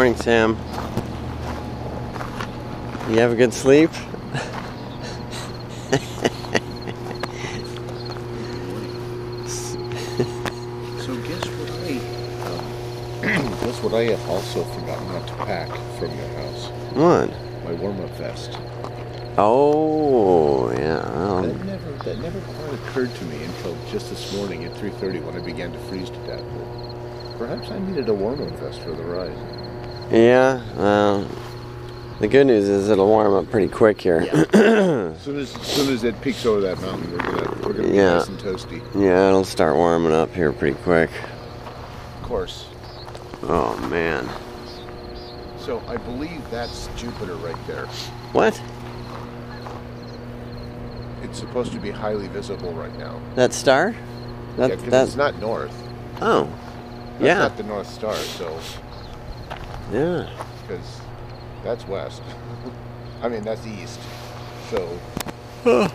Morning, Sam. You have a good sleep? So guess what I um, guess what I have also forgotten not to pack from your house? What? My warm-up vest. Oh, yeah. well, That never that never quite occurred to me until just this morning at 3:30 when I began to freeze to death. But perhaps I needed a warm-up vest for the ride. Yeah. Well, the good news is it'll warm up pretty quick here. As soon as, as soon as it peaks over that mountain, we're gonna we're gonna be Yeah. nice and toasty. yeah, it'll start warming up here pretty quick. Of course. Oh man. So I believe that's Jupiter right there. What? It's supposed to be highly visible right now. That star? That yeah, that's it's not north. oh. That's Yeah. not the North Star. So Yeah. because that's west. I mean, that's east. So the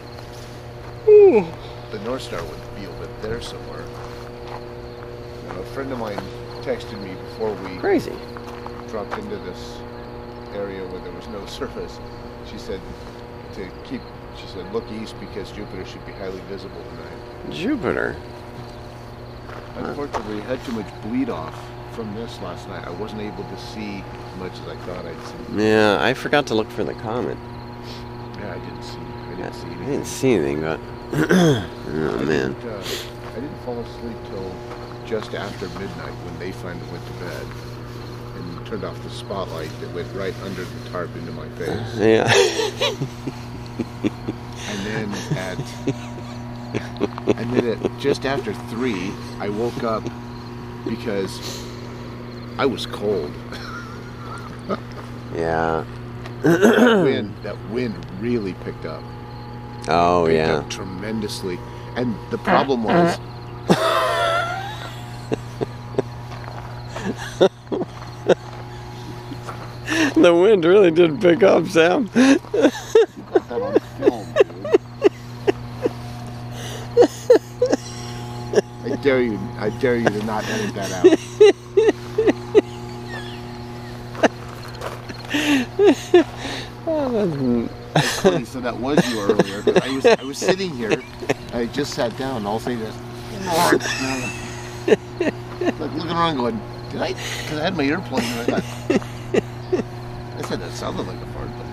North Star would be over there somewhere. A friend of mine texted me before we Crazy. dropped into this area where there was no surface. She said to keep. She said look east because Jupiter should be highly visible tonight. Jupiter. Unfortunately, had too much bleed off from this last night. I wasn't able to see as much as I thought I'd see. Yeah, I forgot to look for the comet. Yeah, I didn't see. I I didn't see anything. I didn't see anything, but oh I man. Didn't, uh, I didn't fall asleep till just after midnight when they finally went to bed and turned off the spotlight that went right under the tarp into my face. Yeah. And then at and then at just after three, I woke up because I was cold. yeah. that wind, that wind really picked up. Oh picked yeah. up tremendously. And the uh, problem uh. was The wind really did pick up, Sam. got that on film, dude. I dare you, I dare you to not edit that out. It's funny, so that was you earlier. I was, I was sitting here, I just sat down, I'll say this. like looking around, going, did I? Because I had my ear plugged in. I I said that sounded like a fart, but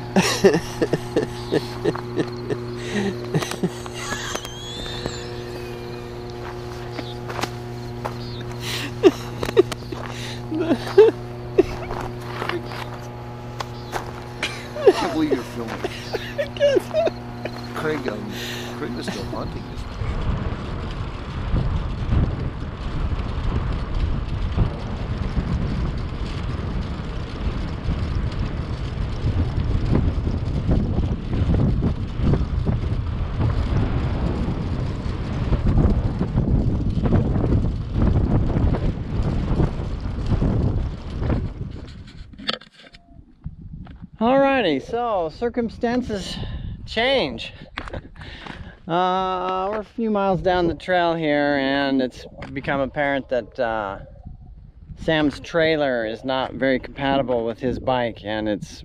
I haunting this. Alrighty, so circumstances change. Uh, we're a few miles down the trail here, and it's become apparent that uh, Sam's trailer is not very compatible with his bike, and it's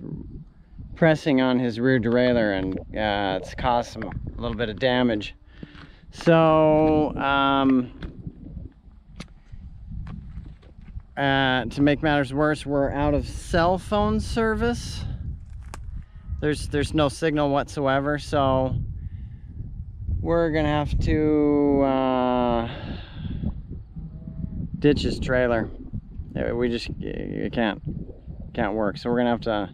pressing on his rear derailleur, and uh, it's caused a little bit of damage. So, um, uh, to make matters worse, we're out of cell phone service there's there's no signal whatsoever so we're gonna have to uh, ditch his trailer. We just it can't can't work. So we're gonna have to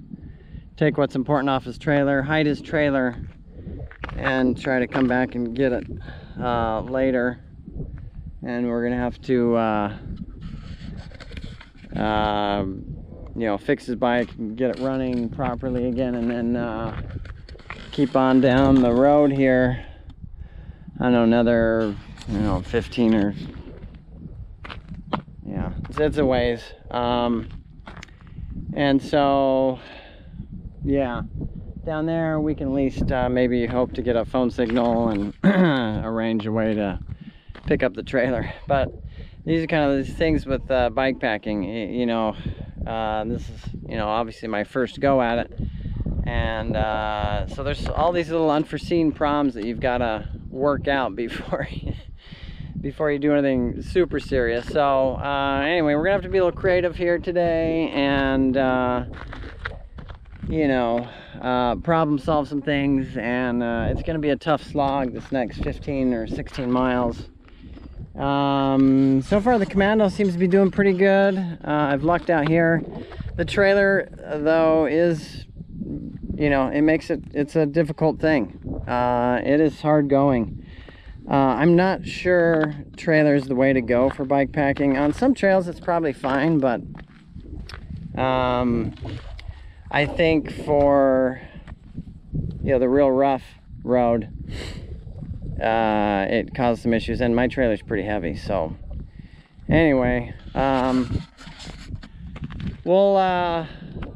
take what's important off his trailer hide his trailer and try to come back and get it uh, later. And we're gonna have to uh, um, you know, fix his bike and get it running properly again and then uh, keep on down the road here. I don't know, another, you know, 15 or, yeah, it's, a ways. Um, and so, yeah, down there we can at least uh, maybe hope to get a phone signal and arrange a way to pick up the trailer. But these are kind of the things with uh, bike packing, you know, Uh, this is, you know, obviously my first go at it. And uh, so there's all these little unforeseen problems that you've got to work out before you, before you do anything super serious. So uh, anyway, we're gonna have to be a little creative here today and uh, you know, uh, problem solve some things and uh, it's gonna be a tough slog this next 15 or 16 miles. Um, so far the Commando seems to be doing pretty good. Uh, I've lucked out here. The trailer though is, you know, it makes it, it's a difficult thing. Uh, it is hard going. Uh, I'm not sure trailer is the way to go for bike packing. On some trails it's probably fine, but um, I think for you know the real rough road, uh, it caused some issues, and my trailer's pretty heavy. So anyway, um, we'll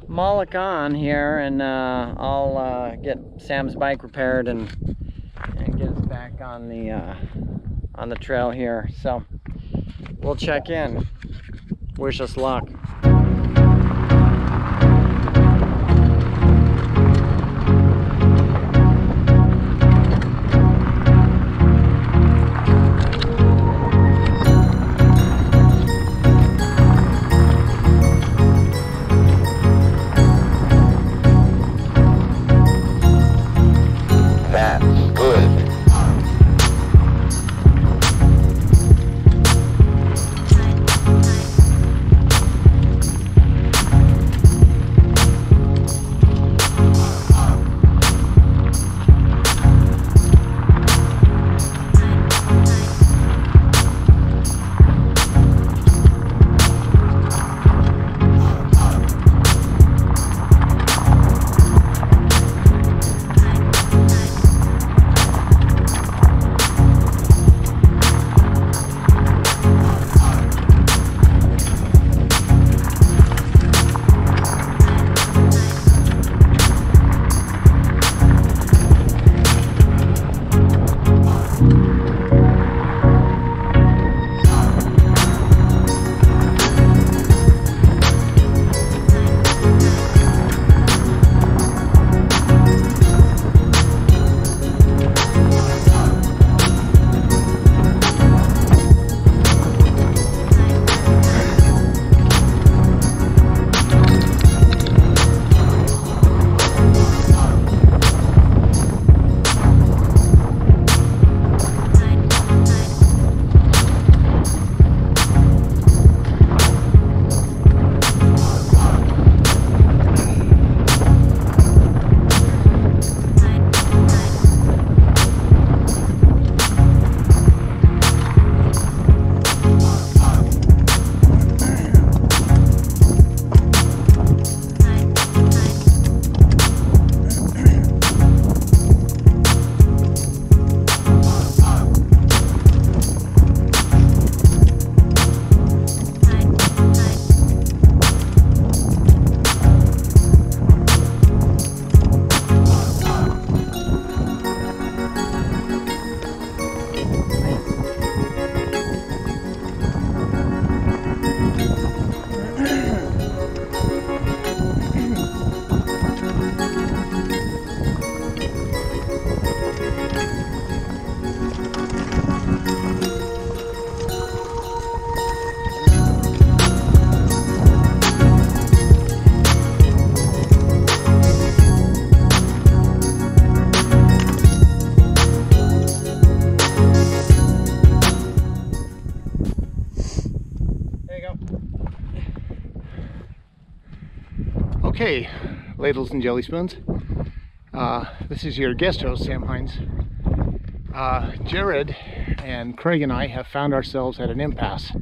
mollick on here, and uh, I'll uh, get Sam's bike repaired and and get us back on the uh, on the trail here. So we'll check in. Wish us luck. Ladles and jelly spoons. Uh, this is your guest host, Sam Hines. Uh, Jared and Craig and I have found ourselves at an impasse.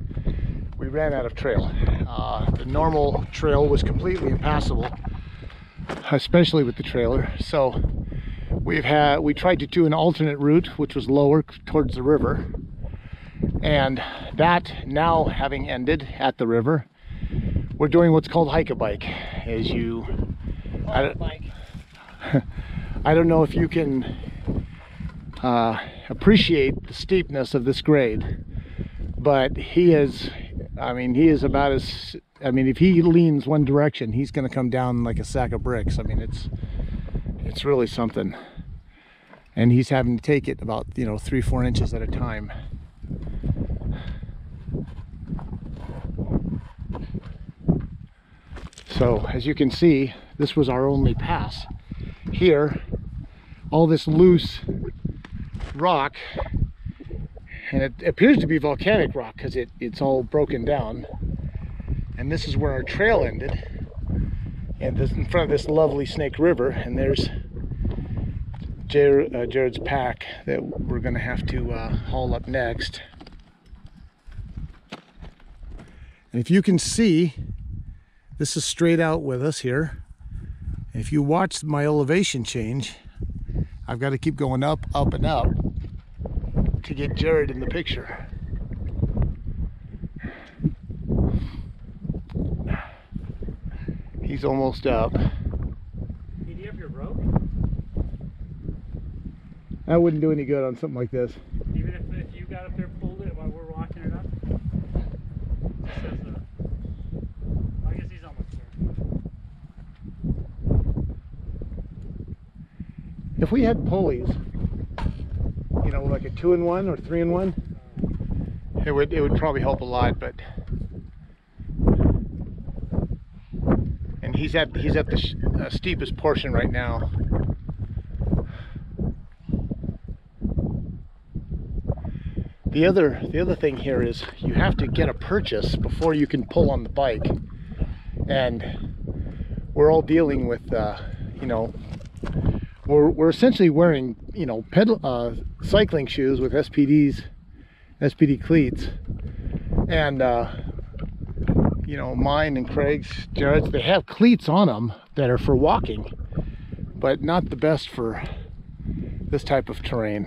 We ran out of trail. Uh, the normal trail was completely impassable, especially with the trailer. So we've had we tried to do an alternate route, which was lower towards the river, and that now having ended at the river, we're doing what's called hike a bike. As you, I don't, I don't know if you can uh, appreciate the steepness of this grade, but he is, I mean, he is about as I mean, if he leans one direction, he's going to come down like a sack of bricks. I mean, it's it's really something. And he's having to take it about you know three four inches at a time. So as you can see, this was our only pass. Here, all this loose rock, and it appears to be volcanic rock because it, it's all broken down. And this is where our trail ended. And this in front of this lovely Snake River, and there's uh, Jared's pack that we're gonna have to uh, haul up next. And if you can see, this is straight out with us here. If you watch my elevation change, I've got to keep going up, up, and up to get Jared in the picture. He's almost up. Did you have your rope? That wouldn't do any good on something like this. Even if, if you got up there, pulled it while we're walking it up? Just as a, I guess he's almost there. If we had pulleys, you know, like a two in one or three in one, it would it would probably help a lot. But and he's at he's at the uh, steepest portion right now. The other the other thing here is you have to get a purchase before you can pull on the bike, and we're all dealing with uh, you know we're, we're essentially wearing you know pedal uh, cycling shoes with SPDs SPD cleats. And uh, you know mine and Craig's Jared's they have cleats on them that are for walking but not the best for this type of terrain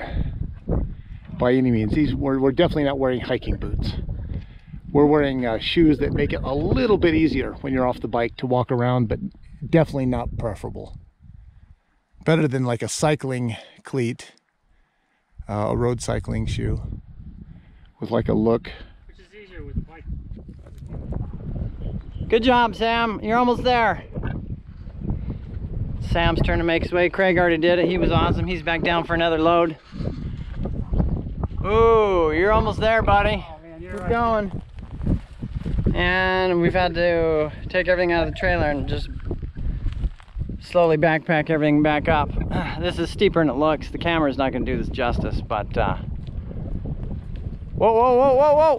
by any means. These we're, we're definitely not wearing hiking boots. We're wearing uh, shoes that make it a little bit easier when you're off the bike to walk around but definitely not preferable better than like a cycling cleat, uh, a road cycling shoe with like a look. Which is easier with the bike. Good job, Sam. You're almost there. Sam's turn to make his way. Craig already did it. He was awesome. He's back down for another load. Ooh, you're almost there, buddy. Oh man, Keep right. going. And we've had to take everything out of the trailer and just slowly backpack everything back up. This is steeper than it looks. The camera's not going to do this justice, but uh... whoa, whoa, whoa, whoa, whoa,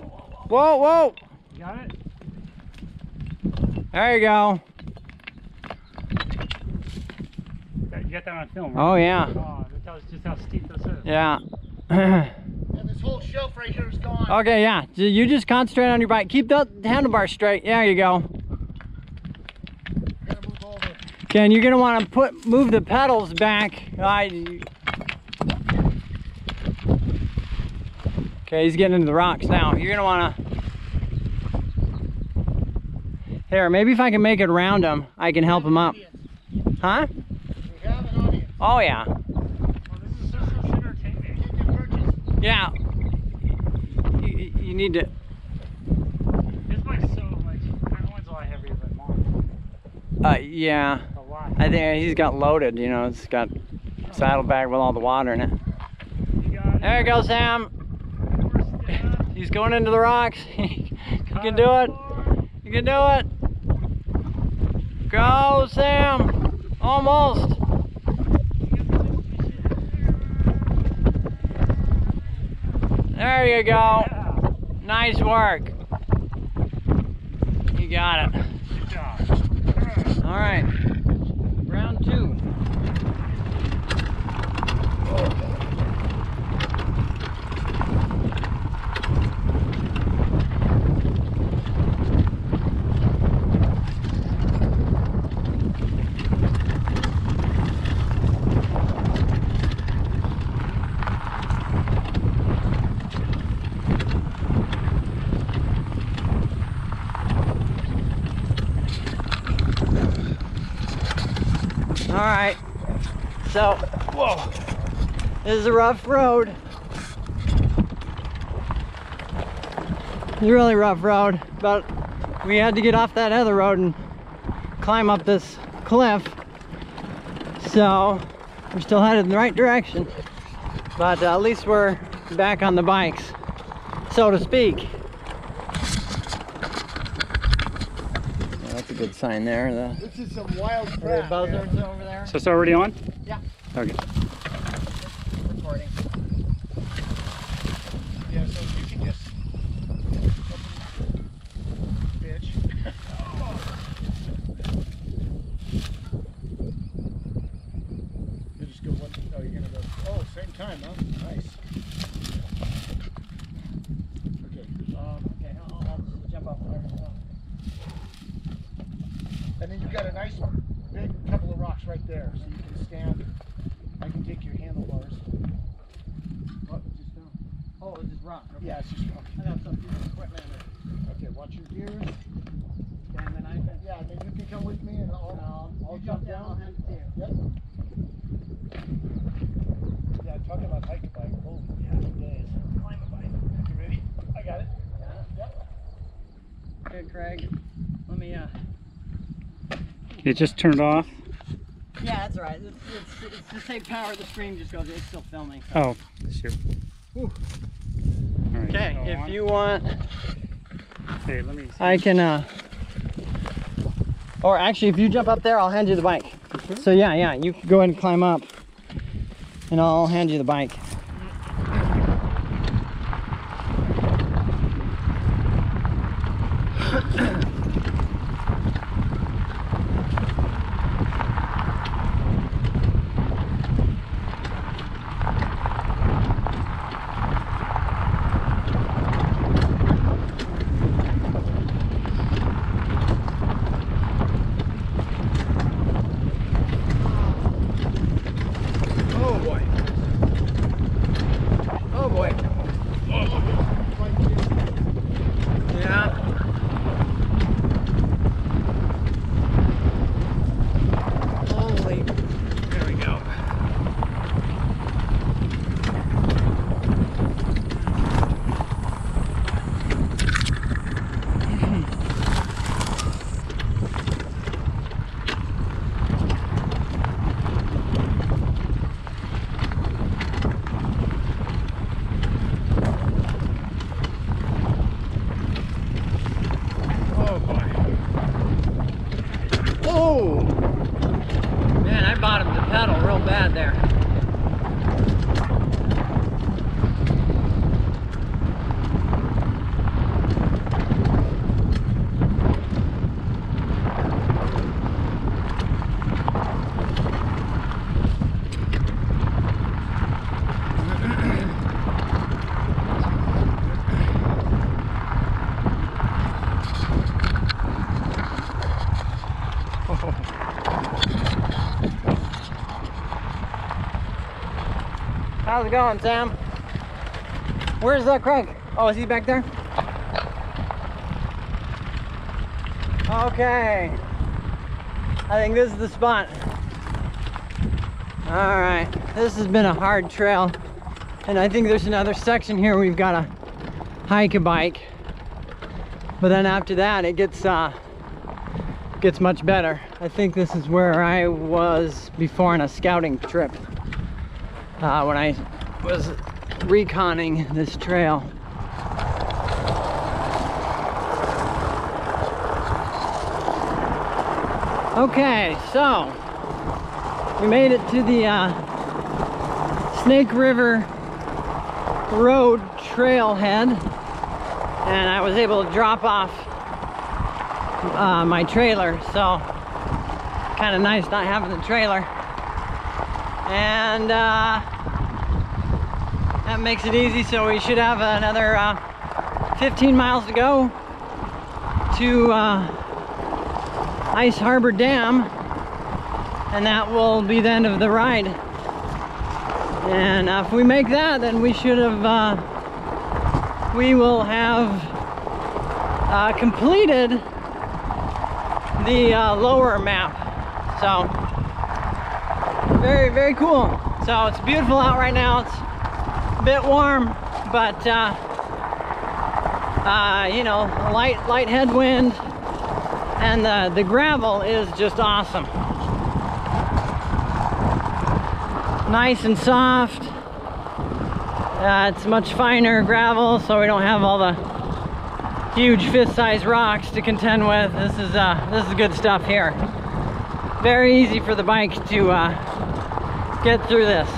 whoa, whoa! You got it? There you go. You got that on film, right? Oh yeah, Oh, that tells just how steep this is. yeah. And this whole shelf right here is gone. okay, yeah. You just concentrate on your bike. Keep the handlebars straight. There you go. Okay, and you're gonna want to put move the pedals back. I. Okay, he's getting into the rocks now. You're gonna want to. Here, maybe if I can make it around him, I can help him up. Huh? We have an audience. Oh yeah. Well, this is just so entertaining. Yeah. You, you need to. This bike's so much, that a lot heavier than mine. Uh, yeah. I think he's got loaded. You know, it's got saddlebag with all the water in it. It. There you go, Sam. He's going into the rocks. you can do it. You can do it. Go, Sam. Almost. There you go. Nice work. You got it. Good job. All right. Round two. All right. So, whoa. This is a rough road. It's a really rough road. but we had to get off that other road and climb up this cliff. So we're still headed in the right direction. But uh, at least we're back on the bikes, so to speak. Yeah, that's a good sign there. The, This is some wild are crap. the buzzards over there. So it's already on? Okay. Recording. Yeah, so you can just. Bitch. You just go one. Oh, you're gonna go. Oh, same time, huh? Nice. Okay. Um, Okay, I'll, I'll jump off there. and then you've got a nice big couple of rocks right there, so you can stand. I can take your handlebars. What? Just down. Oh, it's just rock. Okay. Yeah, it's just rock. I got some piece of equipment. Okay, watch your gears. And then I can. Yeah, then you can come with me and I'll, I'll, I'll you jump I'll down. hand it to you. Yep. Yeah, talking about hike a bike. Holy yeah. days. Climb a bike. You ready? I got it. Yeah. Yep. Okay, Craig. Let me, uh. It just turned off. Yeah, that's all right. The same power the stream just goes. It's still filming. Oh, shoot. Right, Okay, if on. you want, Hey, let me see. I can, uh. Or actually, if you jump up there, I'll hand you the bike. So yeah, yeah, you can go ahead and climb up, and I'll hand you the bike. How's it going, Sam? Where's uh, Craig? Oh, is he back there? Okay. I think this is the spot. All right. This has been a hard trail. And I think there's another section here we've got to hike a bike. But then after that, it gets uh, gets much better. I think this is where I was before on a scouting trip uh, when I was reconning this trail. Okay, so we made it to the uh, Snake River Road trailhead, and I was able to drop off uh, my trailer. So kind of nice not having the trailer and uh, makes it easy so we should have another uh, 15 miles to go to uh, Ice Harbor Dam and that will be the end of the ride. And uh, if we make that then we should have uh, we will have uh, completed the uh, lower map. So very very cool. So it's beautiful out right now. It's bit warm but uh, uh, you know light light headwind And the, the gravel is just awesome. Nice and soft. Uh, it's much finer gravel, so we don't have all the huge fist-sized rocks to contend with. This is uh, this is good stuff here. Very easy for the bike to uh, get through this.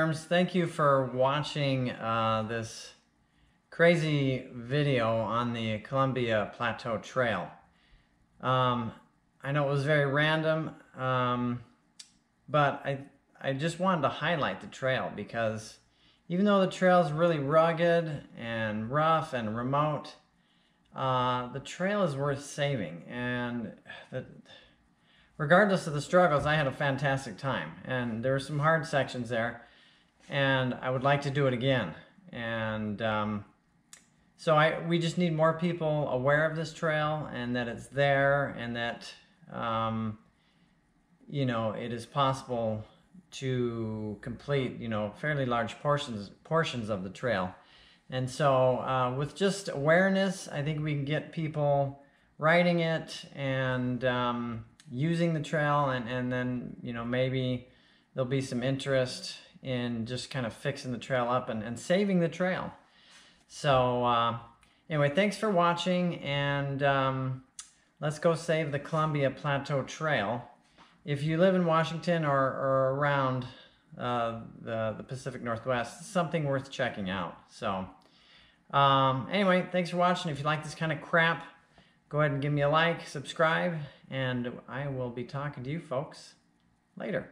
Thank you for watching uh, this crazy video on the Columbia Plateau Trail. Um, I know it was very random, um, but I, I just wanted to highlight the trail because even though the trail is really rugged and rough and remote, uh, the trail is worth saving. And the, regardless of the struggles, I had a fantastic time. And there were some hard sections there, and I would like to do it again. And um, so I, we just need more people aware of this trail and that it's there and that, um, you know, it is possible to complete, you know, fairly large portions, portions of the trail. And so uh, with just awareness, I think we can get people riding it and um, using the trail and, and then, you know, maybe there'll be some interest in just kind of fixing the trail up and, and saving the trail. So uh, anyway, thanks for watching and um, let's go save the Columbia Plateau Trail. If you live in Washington or, or around uh, the, the Pacific Northwest, something worth checking out. So um, anyway, thanks for watching. If you like this kind of crap, go ahead and give me a like, subscribe, and I will be talking to you folks later.